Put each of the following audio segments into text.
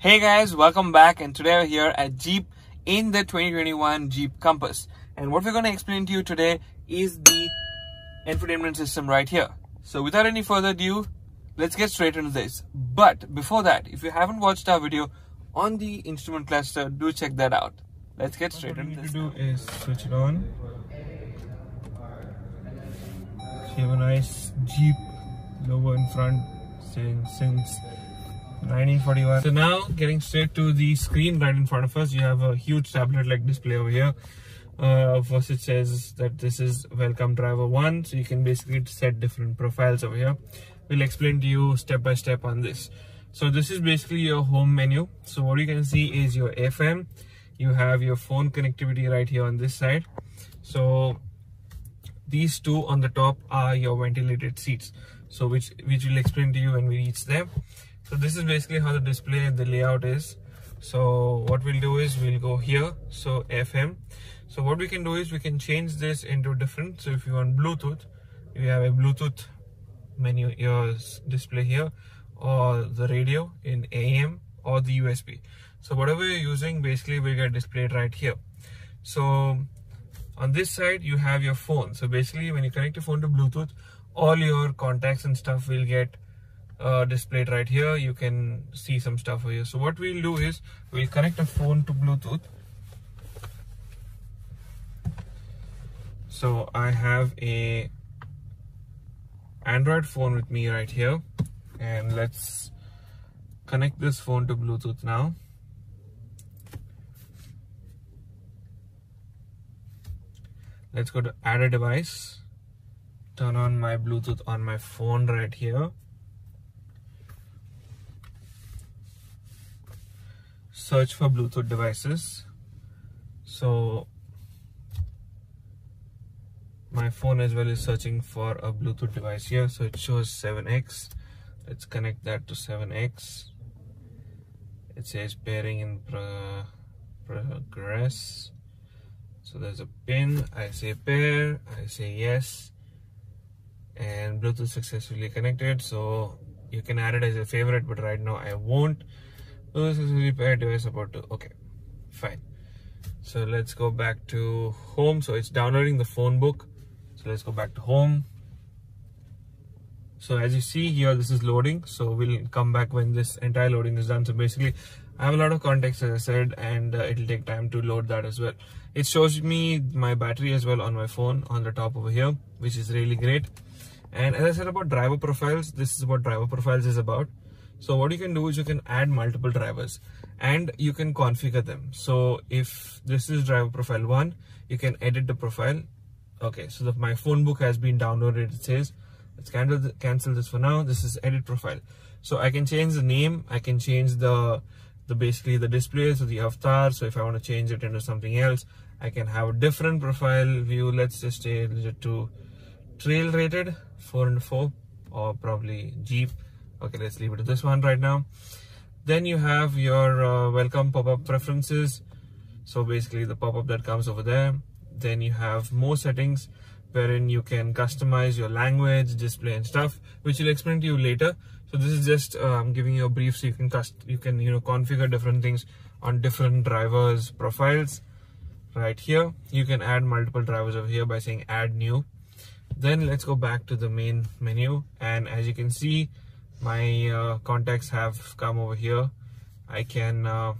Hey guys, welcome back and today we're here at Jeep in the 2021 Jeep Compass. And what we're going to explain to you today is the infotainment system right here. So without any further ado, let's get straight into this. But before that, if you haven't watched our video on the instrument cluster, do check that out. Let's get straight what into you need this. to do is switch it on. You have a nice Jeep logo in front saying since 1941. So now getting straight to the screen right in front of us, you have a huge tablet-like display over here. Uh, first it says that this is welcome driver one so you can basically set different profiles over here. We'll explain to you step by step on this. So this is basically your home menu. So what you can see is your fm you have your phone connectivity right here on this side. So these two on the top are your ventilated seats. So which which we'll explain to you when we reach them so this is basically how the display the layout is. So what we'll do is we'll go here so fm so what we can do is we can change this into different. So if you want bluetooth you have a bluetooth menu your display here or the radio in am or the usb so whatever you're using basically will get displayed right here. So on this side you have your phone. So basically when you connect your phone to bluetooth all your contacts and stuff will get uh, displayed right here. You can see some stuff here. So what we'll do is we'll connect a phone to bluetooth. So i have a android phone with me right here. And let's connect this phone to bluetooth now. Let's go to add a device. Turn on my bluetooth on my phone right here search for bluetooth devices. So my phone as well is searching for a bluetooth device here. So it shows 7x let's connect that to 7x it says pairing in pro progress. So there's a pin. I say pair. I say yes. And bluetooth successfully connected. So you can add it as a favorite but right now i won't bluetooth successfully paired device support to okay fine. So let's go back to home. So it's downloading the phone book. So let's go back to home. So as you see here this is loading. So we'll come back when this entire loading is done. So basically i have a lot of context as i said and uh, it'll take time to load that as well. It shows me my battery as well on my phone on the top over here which is really great. And as i said about driver profiles this is what driver profiles is about so what you can do is you can add multiple drivers and you can configure them. So if this is driver profile one you can edit the profile. Okay so the, my phone book has been downloaded. It says let's cancel, the, cancel this for now. This is edit profile. So i can change the name. I can change the the basically the display. So the avatar. So if i want to change it into something else i can have a different profile view. Let's just change it to trail rated 4 and 4 or probably jeep okay let's leave it to this one right now. Then you have your uh, welcome pop-up preferences. So basically the pop-up that comes over there. Then you have more settings wherein you can customize your language display and stuff which will explain to you later. So this is just um, giving you a brief so you can you can you know configure different things on different drivers profiles. Right here you can add multiple drivers over here by saying add new. Then let's go back to the main menu. And as you can see my uh, contacts have come over here. I can uh,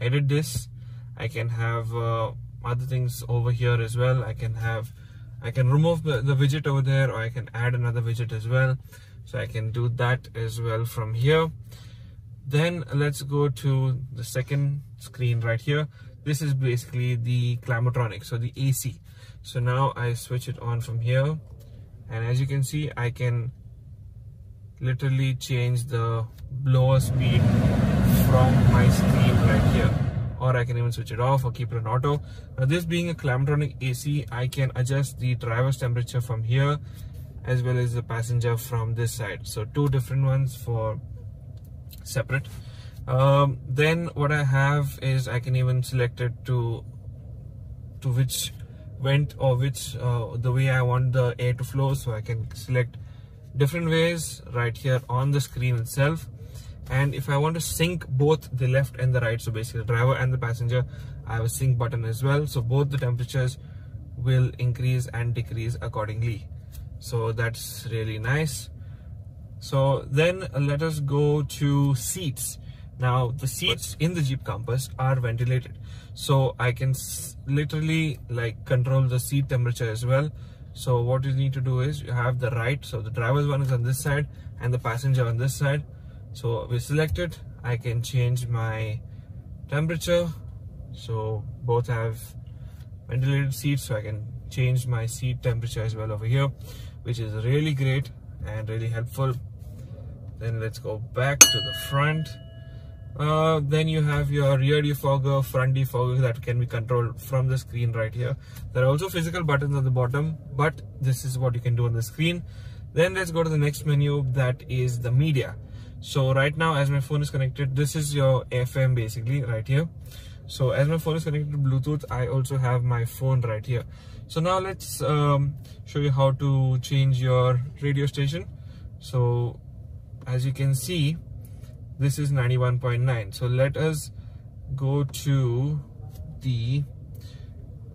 edit this. I can have uh, other things over here as well. I can have i can remove the, the widget over there or i can add another widget as well. So i can do that as well from here. Then let's go to the second screen right here. This is basically the climatronic so the ac so now i switch it on from here. And as you can see i can literally change the blower speed from my screen right here or I can even switch it off or keep it on auto. Now this being a Climatronic AC, I can adjust the driver's temperature from here as well as the passenger from this side. So two different ones for separate. Um, then what I have is I can even select it to to which vent or which uh, the way I want the air to flow. So I can select different ways right here on the screen itself. And if I want to sync both the left and the right so basically the driver and the passenger I have a sync button as well. So both the temperatures will increase and decrease accordingly. So that's really nice. So then let us go to seats. Now the seats in the Jeep Compass are ventilated. So I can literally like control the seat temperature as well so what you need to do is you have the right so the driver's one is on this side and the passenger on this side. So we select it. I can change my temperature. So both have ventilated seats so I can change my seat temperature as well over here which is really great and really helpful. Then let's go back to the front uh, then you have your rear defogger, front defogger that can be controlled from the screen right here. There are also physical buttons at the bottom, but this is what you can do on the screen. Then let's go to the next menu that is the media. So right now as my phone is connected, this is your FM basically right here. So as my phone is connected to Bluetooth, I also have my phone right here. So now let's um, show you how to change your radio station. So as you can see, this is 91.9 so let us go to the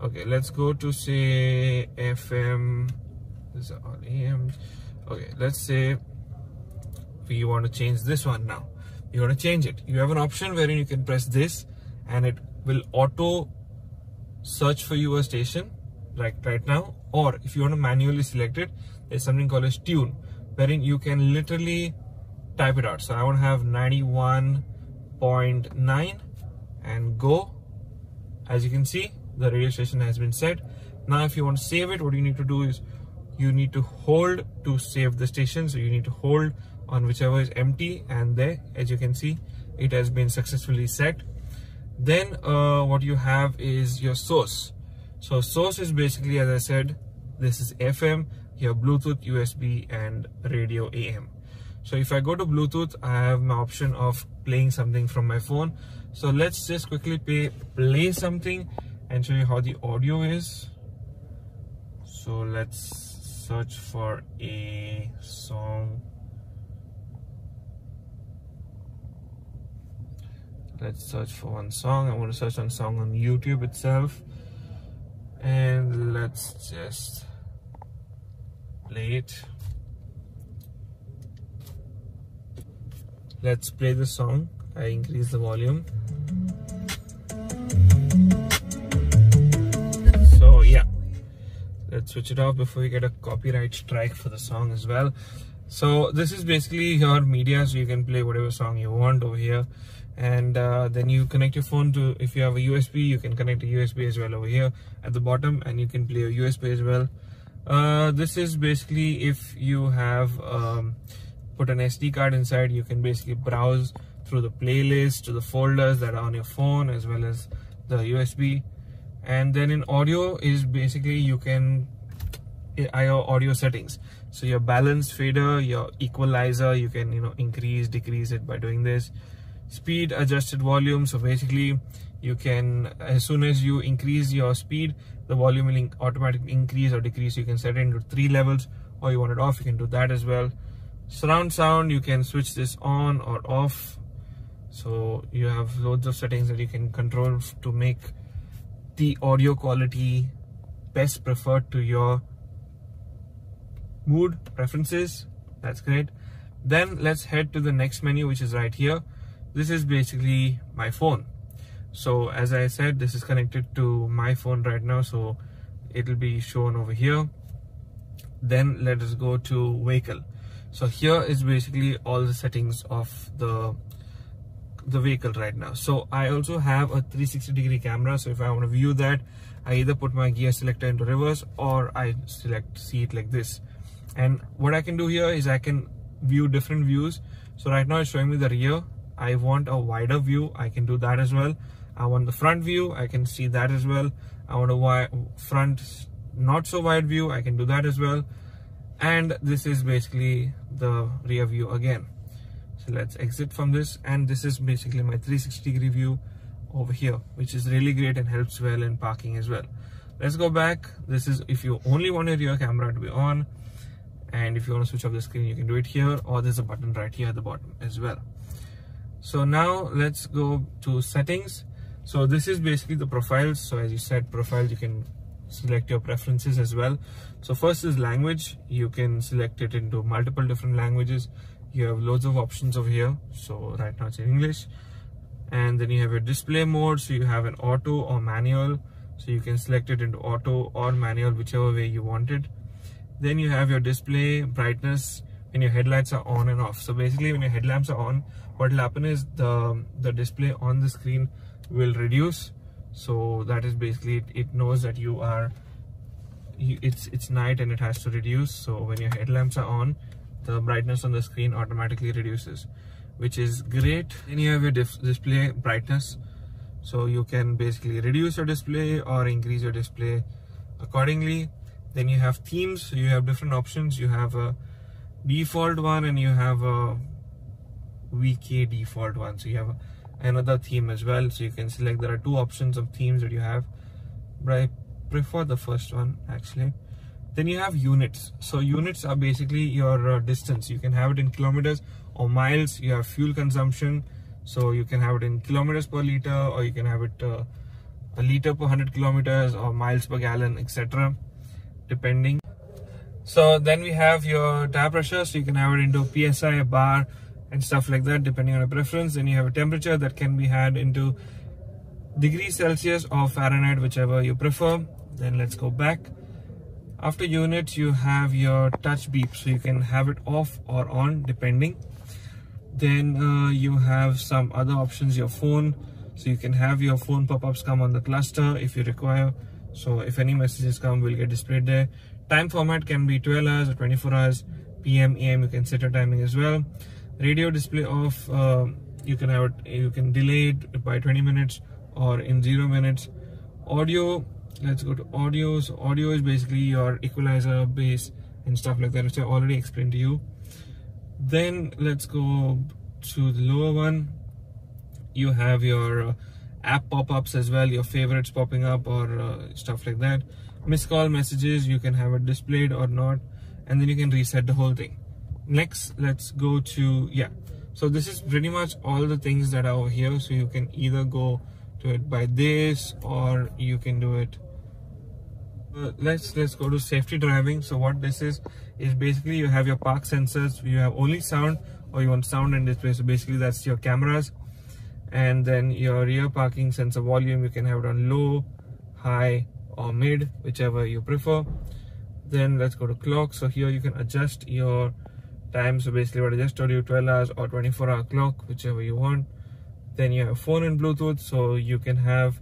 okay let's go to say fm this is all ams okay let's say we want to change this one now. You want to change it. You have an option wherein you can press this and it will auto search for you a station right right now. Or if you want to manually select it there's something called as tune wherein you can literally type it out. So I want to have 91.9 and go. As you can see the radio station has been set. Now if you want to save it what you need to do is you need to hold to save the station. So you need to hold on whichever is empty and there as you can see it has been successfully set. Then uh, what you have is your source. So source is basically as I said this is FM your Bluetooth USB and radio AM so if I go to Bluetooth, I have my option of playing something from my phone. So let's just quickly pay, play something and show you how the audio is. So let's search for a song. Let's search for one song. I want to search one song on YouTube itself. And let's just play it. Let's play the song. I increase the volume. So yeah. Let's switch it off before we get a copyright strike for the song as well. So this is basically your media so you can play whatever song you want over here. And uh, then you connect your phone to if you have a USB you can connect a USB as well over here at the bottom and you can play a USB as well. Uh, this is basically if you have um, put an SD card inside you can basically browse through the playlist to the folders that are on your phone as well as the USB and then in audio is basically you can eh, your audio settings. So your balance fader your equalizer you can you know increase decrease it by doing this. Speed adjusted volume so basically you can as soon as you increase your speed the volume will automatically increase or decrease. You can set it into three levels or you want it off you can do that as well surround sound you can switch this on or off. So you have loads of settings that you can control to make the audio quality best preferred to your mood preferences. That's great. Then let's head to the next menu which is right here. This is basically my phone. So as i said this is connected to my phone right now so it'll be shown over here. Then let us go to vehicle so here is basically all the settings of the the vehicle right now. So i also have a 360 degree camera. So if i want to view that i either put my gear selector into reverse or i select see it like this. And what i can do here is i can view different views. So right now it's showing me the rear. I want a wider view. I can do that as well. I want the front view. I can see that as well. I want a front not so wide view. I can do that as well and this is basically the rear view again. So let's exit from this. And this is basically my 360 degree view over here which is really great and helps well in parking as well. Let's go back. This is if you only want your rear camera to be on. And if you want to switch off the screen you can do it here. Or there's a button right here at the bottom as well. So now let's go to settings. So this is basically the profiles. So as you said profiles you can select your preferences as well. So first is language. You can select it into multiple different languages. You have loads of options over here. So right now it's in english. And then you have your display mode. So you have an auto or manual. So you can select it into auto or manual whichever way you want it. Then you have your display brightness. When your headlights are on and off. So basically when your headlamps are on what will happen is the the display on the screen will reduce so that is basically it, it knows that you are you, it's it's night and it has to reduce. So when your headlamps are on the brightness on the screen automatically reduces which is great. Then you have your display brightness. So you can basically reduce your display or increase your display accordingly. Then you have themes. So you have different options. You have a default one and you have a vk default one. So you have another theme as well. So you can select there are two options of themes that you have but i prefer the first one actually. Then you have units. So units are basically your uh, distance. You can have it in kilometers or miles. You have fuel consumption. So you can have it in kilometers per liter or you can have it uh, a liter per 100 kilometers or miles per gallon etc depending. So then we have your tire pressure. So you can have it into psi bar and stuff like that depending on your preference. Then you have a temperature that can be had into degrees celsius or fahrenheit whichever you prefer. Then let's go back. After units you have your touch beep so you can have it off or on depending. Then uh, you have some other options your phone. So you can have your phone pop-ups come on the cluster if you require. So if any messages come will get displayed there. Time format can be 12 hours or 24 hours. Pm am you can set your timing as well radio display off uh, you can have it you can delay it by 20 minutes or in zero minutes. Audio let's go to audio so audio is basically your equalizer bass and stuff like that which i already explained to you. Then let's go to the lower one. You have your uh, app pop-ups as well your favorites popping up or uh, stuff like that. Missed call messages you can have it displayed or not. And then you can reset the whole thing next let's go to yeah. So this is pretty much all the things that are over here. So you can either go to it by this or you can do it. Uh, let's let's go to safety driving. So what this is is basically you have your park sensors. You have only sound or you want sound and display so basically that's your cameras. And then your rear parking sensor volume you can have it on low high or mid whichever you prefer. Then let's go to clock. So here you can adjust your time. So basically what i just told you 12 hours or 24 hour clock whichever you want. Then you have a phone and bluetooth so you can have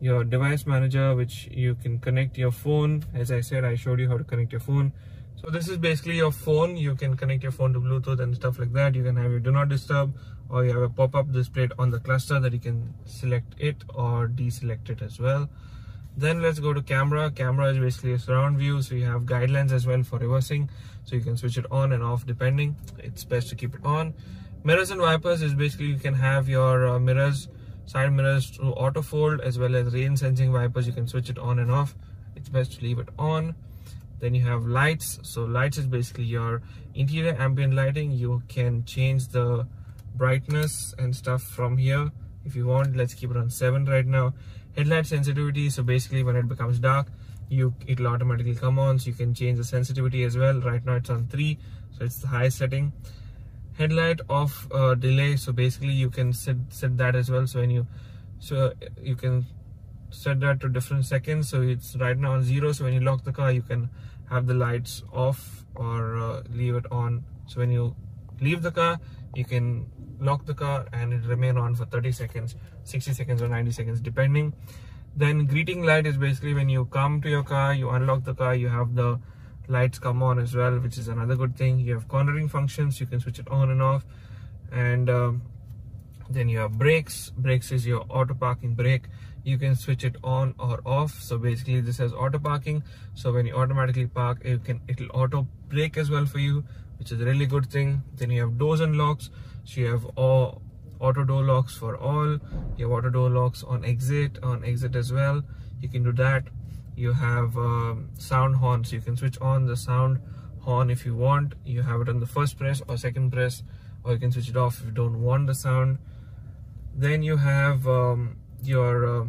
your device manager which you can connect your phone. As i said i showed you how to connect your phone. So this is basically your phone. You can connect your phone to bluetooth and stuff like that. You can have your do not disturb or you have a pop-up displayed on the cluster that you can select it or deselect it as well then let's go to camera. Camera is basically a surround view so you have guidelines as well for reversing. So you can switch it on and off depending. It's best to keep it on. Mirrors and wipers is basically you can have your uh, mirrors side mirrors to auto fold as well as rain sensing wipers. You can switch it on and off. It's best to leave it on. Then you have lights. So lights is basically your interior ambient lighting. You can change the brightness and stuff from here. If you want let's keep it on 7 right now headlight sensitivity so basically when it becomes dark you it will automatically come on so you can change the sensitivity as well. Right now it's on 3 so it's the highest setting. Headlight off uh, delay so basically you can set set that as well. So when you so you can set that to different seconds so it's right now on zero. So when you lock the car you can have the lights off or uh, leave it on. So when you leave the car you can lock the car and it remain on for 30 seconds 60 seconds or 90 seconds depending. Then greeting light is basically when you come to your car you unlock the car you have the lights come on as well which is another good thing. You have cornering functions you can switch it on and off. And um, then you have brakes. Brakes is your auto parking brake. You can switch it on or off. So basically this has auto parking. So when you automatically park you can it'll auto brake as well for you which is a really good thing. Then you have doors and locks. So you have all auto door locks for all. You have auto door locks on exit on exit as well. You can do that. You have um, sound horn. So you can switch on the sound horn if you want. You have it on the first press or second press or you can switch it off if you don't want the sound. Then you have um, your uh,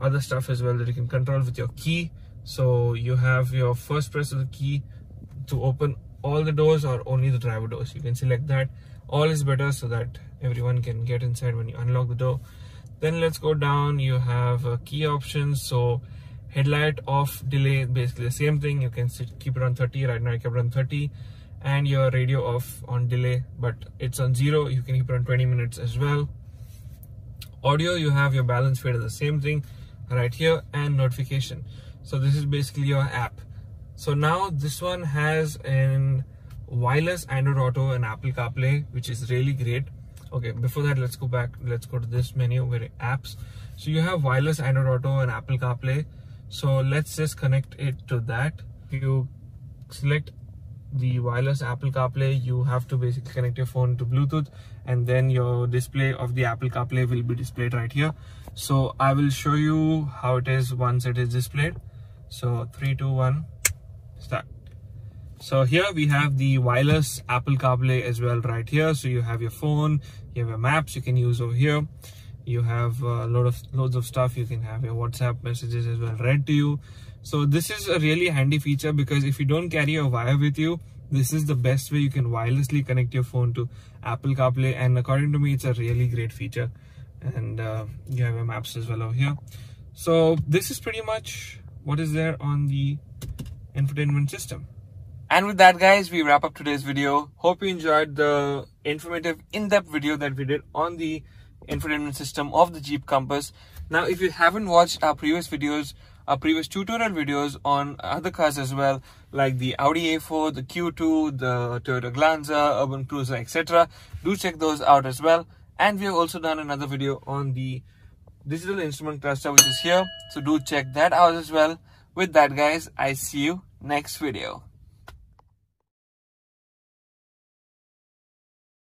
other stuff as well that you can control with your key. So you have your first press of the key to open all the doors or only the driver doors. You can select that. All is better so that everyone can get inside when you unlock the door. Then let's go down. You have uh, key options. So headlight off delay basically the same thing. You can keep it on 30 right now I kept it on 30 and your radio off on delay but it's on zero. You can keep it on 20 minutes as well. Audio you have your balance fader the same thing right here and notification. So this is basically your app so now this one has an wireless android auto and apple carplay which is really great. Okay before that let's go back. Let's go to this menu where apps. So you have wireless android auto and apple carplay. So let's just connect it to that. You select the wireless Apple CarPlay, you have to basically connect your phone to Bluetooth and then your display of the Apple CarPlay will be displayed right here. So I will show you how it is once it is displayed. So three, two, one, start. So here we have the wireless Apple CarPlay as well right here. So you have your phone, you have your maps you can use over here. You have a lot of loads of stuff. You can have your WhatsApp messages as well read to you so this is a really handy feature because if you don't carry a wire with you, this is the best way you can wirelessly connect your phone to Apple CarPlay and according to me it's a really great feature and uh, you have your maps as well over here. So this is pretty much what is there on the infotainment system. And with that guys, we wrap up today's video. Hope you enjoyed the informative in-depth video that we did on the infotainment system of the Jeep Compass. Now if you haven't watched our previous videos, our previous tutorial videos on other cars as well, like the Audi A4, the Q2, the Toyota Glanza, Urban Cruiser, etc. Do check those out as well. And we have also done another video on the digital instrument cluster, which is here. So do check that out as well. With that, guys, I see you next video.